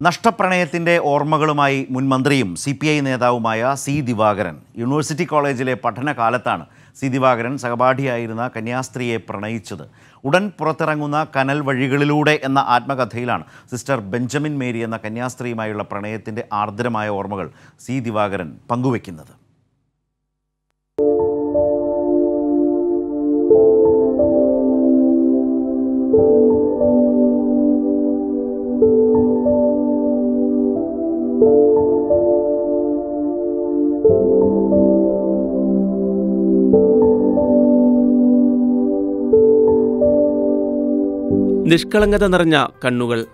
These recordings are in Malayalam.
നഷ്ടപ്രണയത്തിന്റെ ഓർമ്മകളുമായി മുൻ മന്ത്രിയും സി പി ഐ നേതാവുമായ സി ദിവാകരൻ. യൂണിവേഴ്സിറ്റി കോളേജിലെ പഠനകാലത്താണ് സി ദിവാകരൻ സഹപാഠിയായിരുന്ന കന്യാസ്ത്രീയെ പ്രണയിച്ചത്. ഉടൻ പുറത്തിറങ്ങുന്ന കനൽ വഴികളിലൂടെ എന്ന ആത്മകഥയിലാണ് സിസ്റ്റർ ബെഞ്ചമിൻ മേരി എന്ന കന്യാസ്ത്രീയുമായുള്ള പ്രണയത്തിന്റെ ആർദ്രമായ ഓർമ്മകൾ സി ദിവാകരൻ പങ്കുവെക്കുന്നത് നിഷ്കളങ്കത നിറഞ്ഞ കണ്ണുകൾ.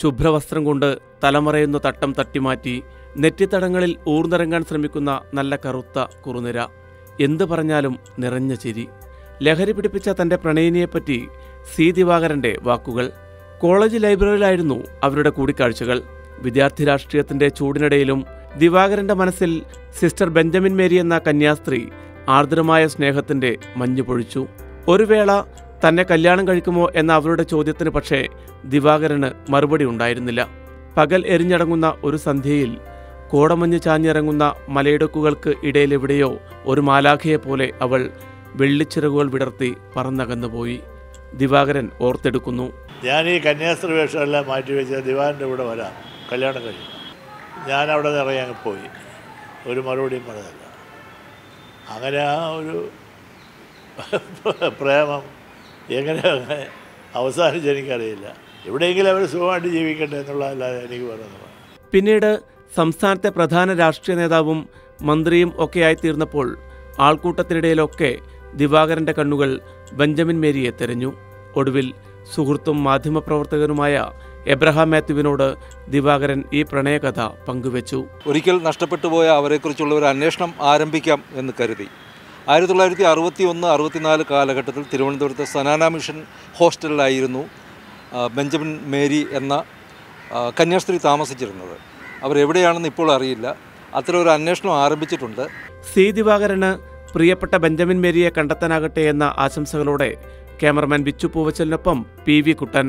ശുഭ്രവസ്ത്രം കൊണ്ട് തലമറയുന്ന തട്ടം തട്ടിമാറ്റി നെറ്റിത്തടങ്ങളിൽ ഊർന്നിറങ്ങാൻ ശ്രമിക്കുന്ന നല്ല കറുത്ത കുറുനിര. എന്തു പറഞ്ഞാലും നിറഞ്ഞ ചിരി. ലഹരി പിടിപ്പിച്ച തന്റെ പ്രണയിനിയെപ്പറ്റി സി ദിവാകരന്റെ വാക്കുകൾ. കോളേജ് ലൈബ്രറിയിലായിരുന്നു അവരുടെ കൂടിക്കാഴ്ചകൾ. വിദ്യാർത്ഥി രാഷ്ട്രീയത്തിന്റെ ചൂടിനിടയിലും ദിവാകരന്റെ മനസ്സിൽ സിസ്റ്റർ ബെഞ്ചമിൻ മേരി എന്ന കന്യാസ്ത്രീ ആർദ്രമായ സ്നേഹത്തിന്റെ മഞ്ഞു പൊഴിച്ചു. ഒരു വേള തന്നെ കല്യാണം കഴിക്കുമോ എന്ന അവരുടെ ചോദ്യത്തിന് പക്ഷേ ദിവാകരന് മറുപടി ഉണ്ടായിരുന്നില്ല. പകൽ എരിഞ്ഞടങ്ങുന്ന ഒരു സന്ധ്യയിൽ കോടമഞ്ഞ് ചാഞ്ഞിറങ്ങുന്ന മലയിടുക്കുകൾക്ക് ഇടയിലെവിടെയോ ഒരു മാലാഖയെ പോലെ അവൾ വെള്ളിച്ചിറകുകൾ വിടർത്തി പറന്നകന്നുപോയി. ദിവാകരൻ ഓർത്തെടുക്കുന്നു. ഞാൻ ഈ കന്യാസ്ത്രീ വേഷമെല്ലാം മാറ്റി വെച്ച് ദിവാകരന്റെ കൂടെ വരാം. കല്യാണം കഴിഞ്ഞു ഞാൻ അവിടെ നിന്ന് ഇറങ്ങി പോയി. ഒരു മറുപടിയും പറഞ്ഞില്ല. അങ്ങനെ ആ ഒരു പ്രേമം എങ്ങനെ അങ്ങനെ അവസാനിച്ച് എനിക്കറിയില്ല. എവിടെയെങ്കിലും അവർ സുഖമായിട്ട് ജീവിക്കട്ടെ എന്നുള്ളതല്ലാതെ എനിക്ക് പറയുന്നത് പിന്നീട് സംസ്ഥാനത്തെ പ്രധാന രാഷ്ട്രീയ നേതാവും മന്ത്രിയും ഒക്കെയായി തീർന്നപ്പോൾ ആൾക്കൂട്ടത്തിനിടയിലൊക്കെ ദിവാകരന്റെ കണ്ണുകൾ ബെഞ്ചമിൻ മേരിയെ തെരഞ്ഞു. ഒടുവിൽ സുഹൃത്തും മാധ്യമപ്രവർത്തകനുമായ എബ്രഹാം മാത്യുവിനോട് ദിവാകരൻ ഈ പ്രണയകഥ പങ്കുവച്ചു. ഒരിക്കൽ നഷ്ടപ്പെട്ടു പോയ അവരെക്കുറിച്ചുള്ള ഒരു അന്വേഷണം ആരംഭിക്കാം എന്ന് കരുതി. ആയിരത്തി തൊള്ളായിരത്തി അറുപത്തി ഒന്ന് അറുപത്തിനാല് കാലഘട്ടത്തിൽ തിരുവനന്തപുരത്ത് സനാന മിഷൻ ഹോസ്റ്റലിലായിരുന്നു ബെഞ്ചമിൻ മേരി എന്ന കന്യാസ്ത്രീ താമസിച്ചിരുന്നത്. അവരെവിടെയാണെന്ന് ഇപ്പോൾ അറിയില്ല. അത്തരം ഒരു അന്വേഷണം ആരംഭിച്ചിട്ടുണ്ട്. സി ദിവാകരന് പ്രിയപ്പെട്ട ബെഞ്ചമിൻ മേരിയെ കണ്ടെത്താനാകട്ടെ എന്ന ആശംസകളോടെ ക്യാമറമാൻ ബിച്ചു പൂവച്ചലിനൊപ്പം പി വി കുട്ടൻ.